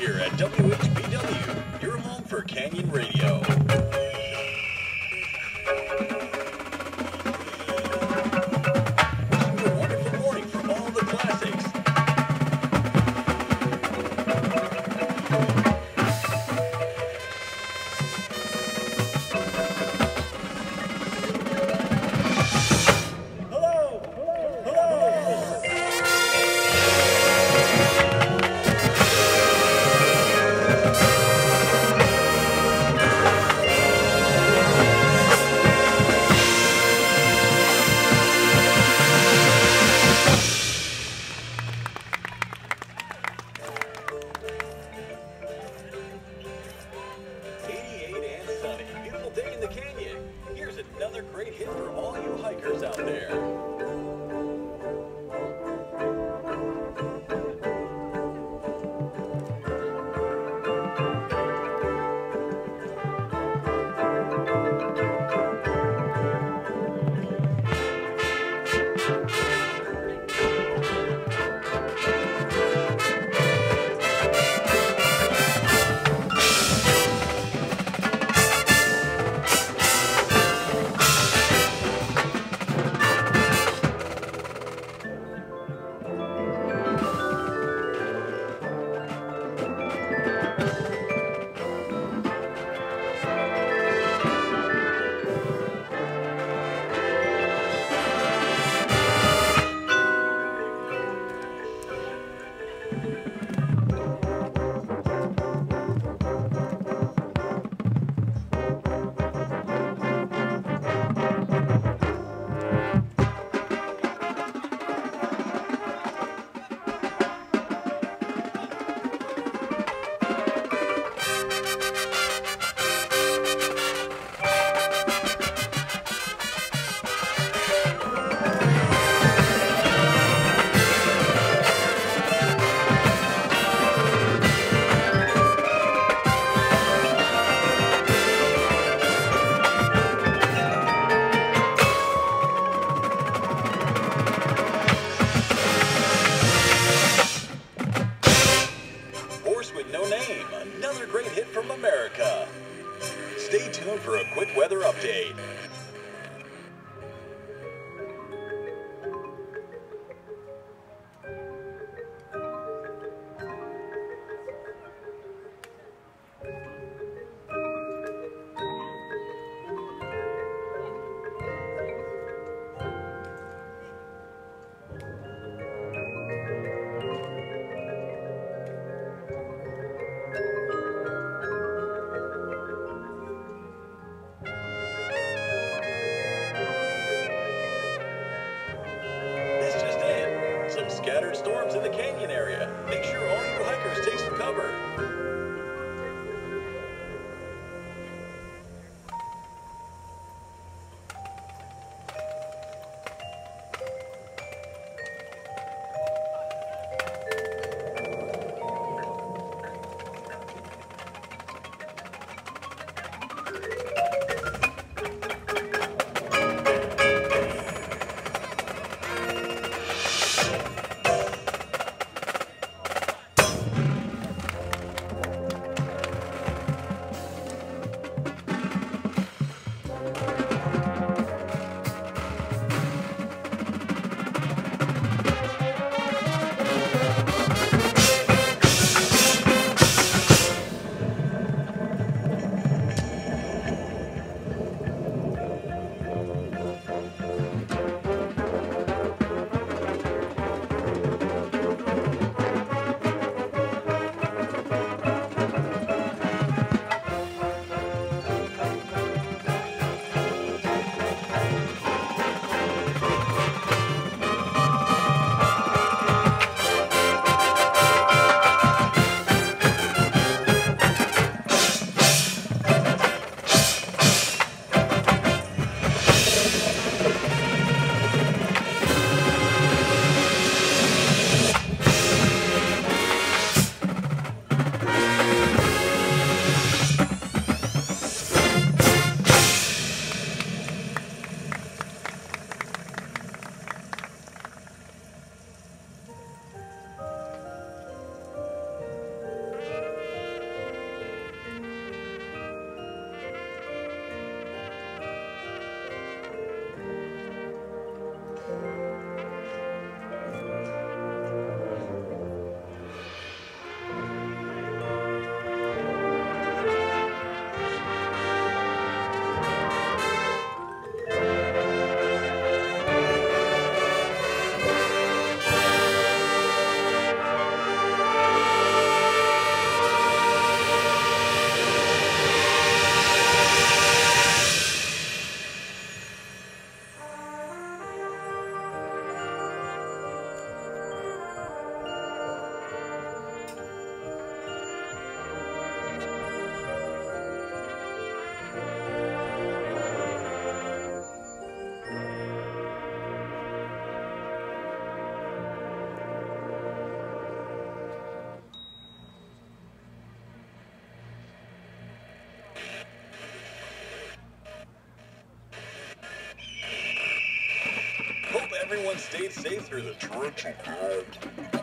Here at WHBW, your home for Canyon Radio. Another great hit for all you hikers out there. Horse with No Name, another great hit from America. Stay tuned for a quick weather update. Everyone stayed safe through the trenching cold.